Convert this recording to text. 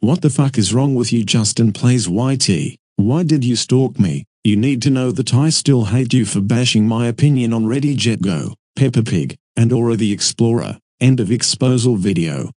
What the fuck is wrong with you JustenPlayz_YT? Why did you stalk me? You need to know that I still hate you for bashing my opinion on Ready Jet Go, Peppa Pig, and Dora the Explorer. End of exposal video.